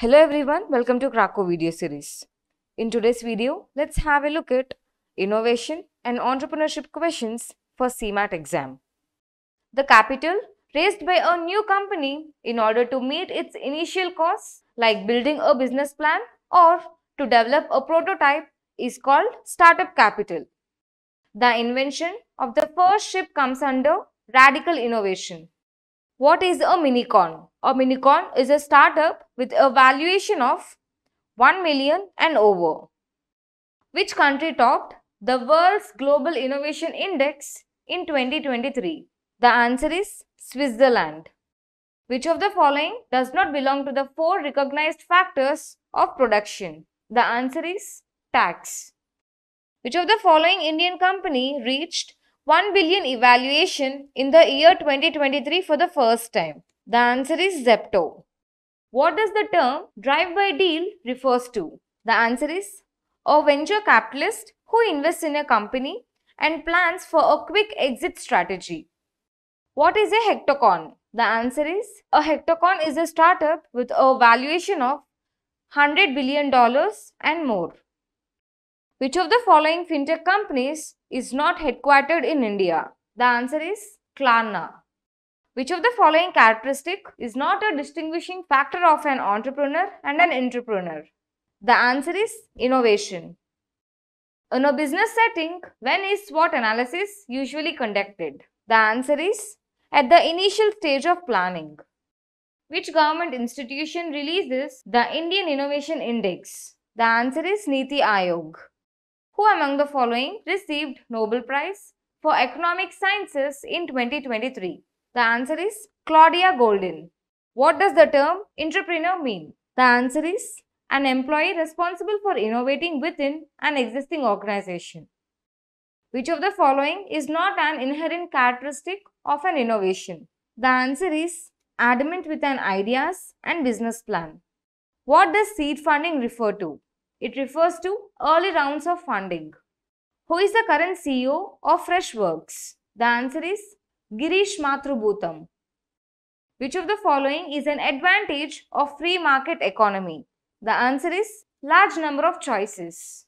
Hello everyone, welcome to Cracku video series. In today's video, let's have a look at innovation and entrepreneurship questions for CMAT exam. The capital raised by a new company in order to meet its initial costs like building a business plan or to develop a prototype is called startup capital. The invention of the first ship comes under radical innovation. What is a minicorn? A minicorn is a startup with a valuation of 1 million and over. Which country topped the world's global innovation index in 2023? The answer is Switzerland. Which of the following does not belong to the four recognized factors of production? The answer is tax. Which of the following Indian company reached 1 billion evaluation in the year 2023 for the first time? The answer is Zepto. What does the term drive-by deal refers to? The answer is a venture capitalist who invests in a company and plans for a quick exit strategy. What is a hectocorn? The answer is a hectocorn is a startup with a valuation of $100 billion and more. Which of the following fintech companies is not headquartered in India? The answer is Klarna. Which of the following characteristic is not a distinguishing factor of an entrepreneur and an intrapreneur? The answer is innovation. In a business setting, when is SWOT analysis usually conducted? The answer is at the initial stage of planning. Which government institution releases the Indian Innovation Index? The answer is Niti Aayog. Who among the following received Nobel Prize for Economic Sciences in 2023? The answer is Claudia Goldin. What does the term intrapreneur mean? The answer is an employee responsible for innovating within an existing organization. Which of the following is not an inherent characteristic of an innovation? The answer is adamant with an ideas and business plan. What does seed funding refer to? It refers to early rounds of funding. Who is the current CEO of Freshworks? The answer is Girish Mathrubootham. Which of the following is an advantage of free market economy? The answer is large number of choices.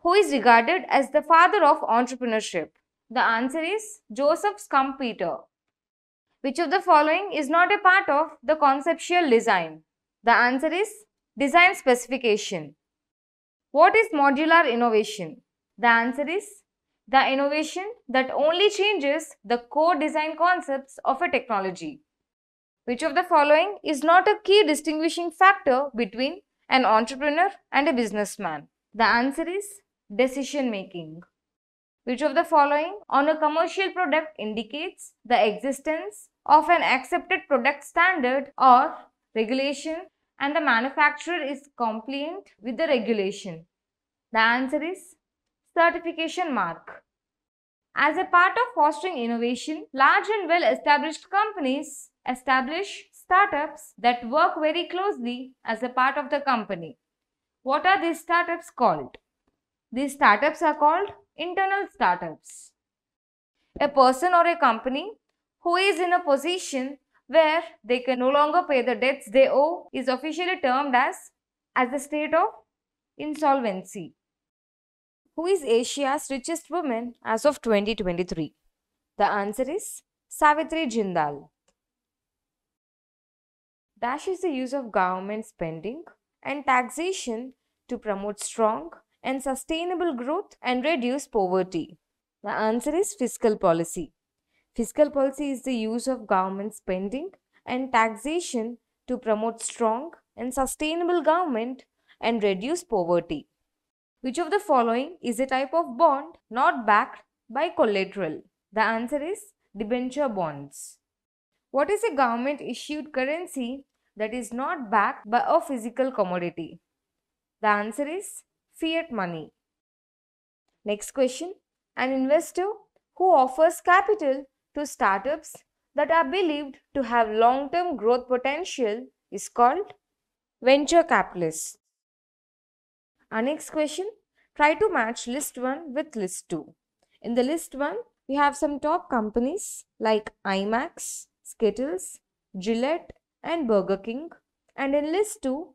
Who is regarded as the father of entrepreneurship? The answer is Joseph Schumpeter. Which of the following is not a part of the conceptual design? The answer is design specification. What is modular innovation? The answer is the innovation that only changes the core design concepts of a technology. Which of the following is not a key distinguishing factor between an entrepreneur and a businessman? The answer is decision making. Which of the following on a commercial product indicates the existence of an accepted product standard or regulation and the manufacturer is compliant with the regulation? The answer is certification mark. As a part of fostering innovation, large and well established companies establish startups that work very closely as a part of the company. What are these startups called? These startups are called internal startups. A person or a company who is in a position where they can no longer pay the debts they owe is officially termed as as a state of insolvency. Who is Asia's richest woman as of 2023? The answer is Savitri Jindal. Dash is the use of government spending and taxation to promote strong and sustainable growth and reduce poverty. The answer is fiscal policy. Fiscal policy is the use of government spending and taxation to promote strong and sustainable government and reduce poverty. Which of the following is a type of bond not backed by collateral? The answer is debenture bonds. What is a government issued currency that is not backed by a physical commodity? The answer is fiat money. Next question. An investor who offers capital to startups that are believed to have long-term growth potential is called venture capitalist. Our next question, try to match list 1 with list 2. In the list 1, we have some top companies like IMAX, Skittles, Gillette and Burger King. And in list 2,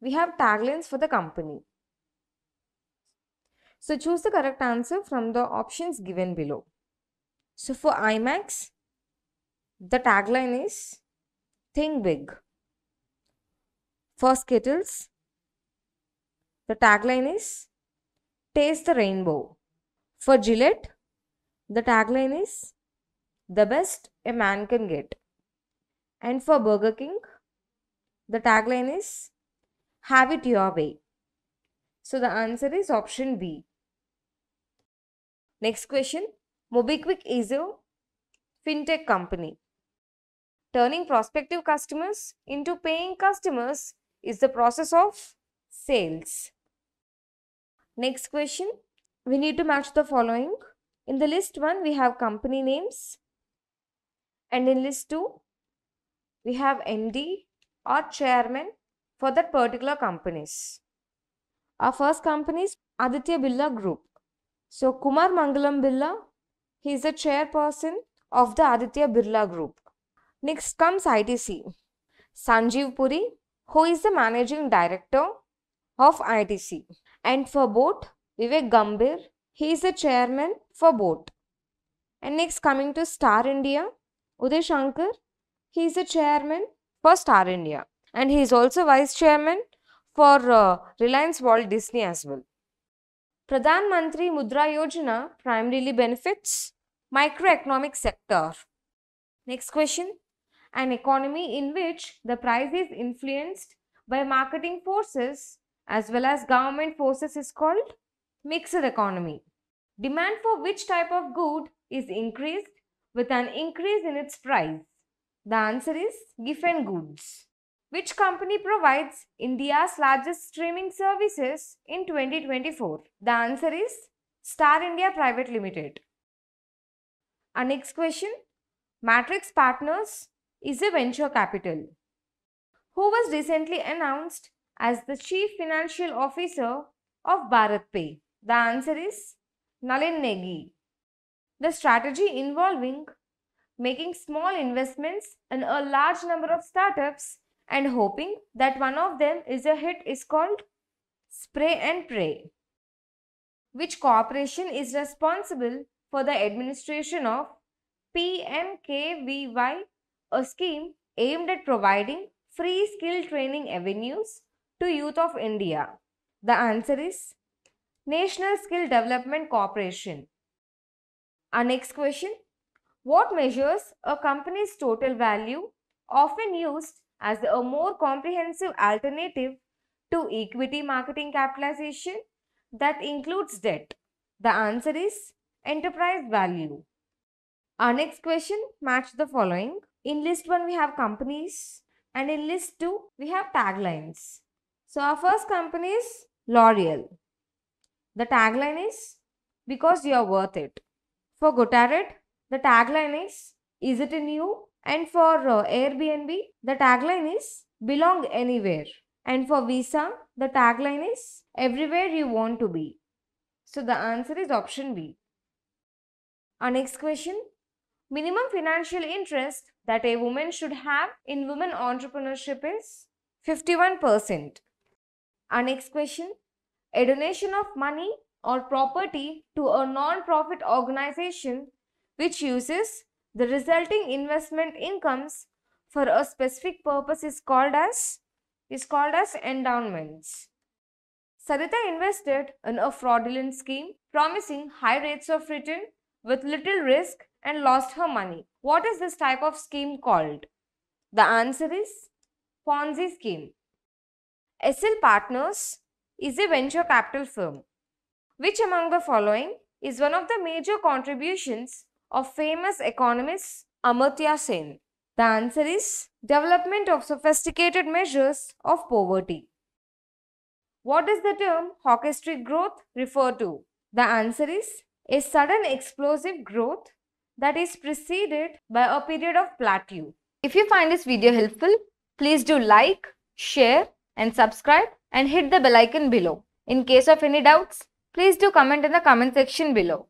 we have taglines for the company. So choose the correct answer from the options given below. So for IMAX, the tagline is Think Big. For Skittles, the tagline is Taste the Rainbow. For Gillette, the tagline is The Best a Man Can Get. And for Burger King, the tagline is Have it your way. So the answer is option B. Next question. MobiKwik is a fintech company. Turning prospective customers into paying customers is the process of sales. Next question. We need to match the following. In the list 1, we have company names. And in list 2, we have MD or chairman for that particular companies. Our first company is Aditya Birla Group. So Kumar Mangalam Birla, he is the chairperson of the Aditya Birla Group. Next comes ITC. Sanjeev Puri, who is the managing director of ITC. And for boat, Vivek Gambhir, he is the chairman for boat. And next coming to Star India, Uday Shankar, he is the chairman for Star India. And he is also vice chairman for uh, Reliance Walt Disney as well. Pradhan Mantri Mudra Yojana primarily benefits microeconomic sector. Next question. An economy in which the price is influenced by marketing forces as well as government forces is called mixed economy. Demand for which type of good is increased with an increase in its price? The answer is Giffen Goods. Which company provides India's largest streaming services in 2024? The answer is Star India Private Limited. Our next question Matrix Partners is a venture capital who was recently announced as the Chief Financial Officer of BharatPe. The answer is Nalin Negi. The strategy involving making small investments in a large number of startups and hoping that one of them is a hit is called spray and pray. Which corporation is responsible for the administration of PMKVY, a scheme aimed at providing free skill training avenues to youth of India? The answer is National Skill Development Corporation. Our next question. What measures a company's total value often used as a more comprehensive alternative to equity marketing capitalization that includes debt? The answer is enterprise value. Our next question match the following. In list 1 we have companies and in list 2 we have taglines. So our first company is L'Oreal. The tagline is because you are worth it. For Gatorade, the tagline is is it in you? And for uh, Airbnb, the tagline is belong anywhere. And for Visa, the tagline is everywhere you want to be. So the answer is option B. Our next question minimum financial interest that a woman should have in women entrepreneurship is 51%. Our next question a donation of money or property to a non-profit organization which uses the resulting investment incomes for a specific purpose is called as is called as endowments. Sarita invested in a fraudulent scheme promising high rates of return with little risk and lost her money. What is this type of scheme called? The answer is Ponzi scheme. SL Partners is a venture capital firm. Which among the following is one of the major contributions of famous economist Amartya Sen? The answer is development of sophisticated measures of poverty. What does the term hockey growth refer to? The answer is a sudden explosive growth that is preceded by a period of plateau. If you find this video helpful, please do like, share and subscribe and hit the bell icon below. In case of any doubts, please do comment in the comment section below.